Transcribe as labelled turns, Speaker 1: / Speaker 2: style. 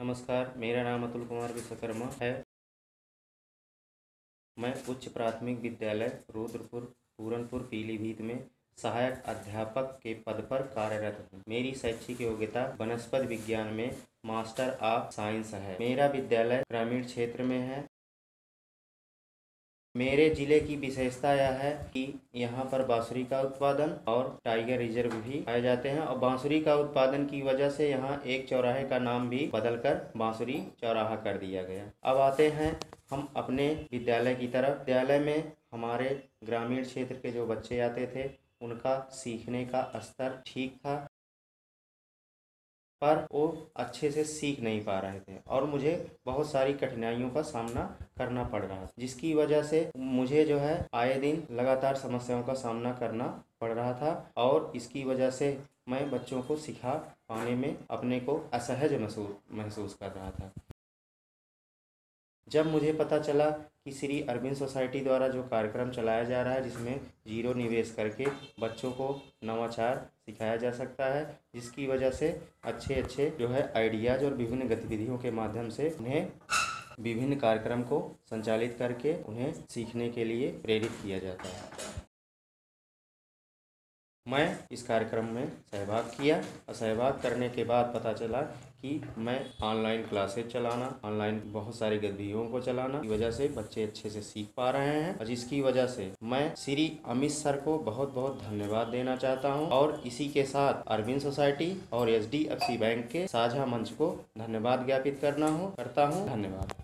Speaker 1: नमस्कार, मेरा नाम अतुल कुमार विश्वकर्मा है। मैं उच्च प्राथमिक विद्यालय रुद्रपुर, पूरनपुर, पीलीभीत में सहायक अध्यापक के पद पर कार्यरत हूँ। मेरी शैक्षिक योग्यता वनस्पति विज्ञान में मास्टर ऑफ़ साइंस है। मेरा विद्यालय ग्रामीण क्षेत्र में है। मेरे ज़िले की विशेषता यह है कि यहाँ पर बाँसुरी का उत्पादन और टाइगर रिज़र्व भी पाए जाते हैं और बाँसुरी का उत्पादन की वजह से यहाँ एक चौराहे का नाम भी बदलकर बाँसुरी चौराहा कर दिया गया। अब आते हैं हम अपने विद्यालय की तरफ़। विद्यालय में हमारे ग्रामीण क्षेत्र के जो बच्चे आते थे, उनका सीखने का स्तर ठीक था। पर वो अच्छे से सीख नहीं पा रहे थे और मुझे बहुत सारी कठिनाइयों का सामना करना पड़ रहा था, जिसकी वजह से मुझे जो है आए दिन लगातार समस्याओं का सामना करना पड़ रहा था और इसकी वजह से मैं बच्चों को सिखा पाने में अपने को असहज महसूस महसूस कर रहा था। जब मुझे पता चला कि श्री अरविंद सोसाइटी द्वारा जो कार्यक्रम चलाया जा रहा है, जिसमें ज़ीरो निवेश करके बच्चों को नवाचार सिखाया जा सकता है, जिसकी वजह से अच्छे अच्छे जो है आइडियाज़ और विभिन्न गतिविधियों के माध्यम से उन्हें विभिन्न कार्यक्रम को संचालित करके उन्हें सीखने के लिए प्रेरित किया जाता है। मैं इस कार्यक्रम में सहभाग किया और सहभाग करने के बाद पता चला कि मैं ऑनलाइन क्लासेज चलाना, ऑनलाइन बहुत सारी गतिविधियों को चलाना की वजह से बच्चे अच्छे से सीख पा रहे हैं और जिसकी वजह से मैं श्री अमित सर को बहुत बहुत धन्यवाद देना चाहता हूँ और इसी के साथ अरविंद सोसाइटी और एच बैंक के साझा मंच को धन्यवाद ज्ञापित करना हूँ, करता हूँ। धन्यवाद।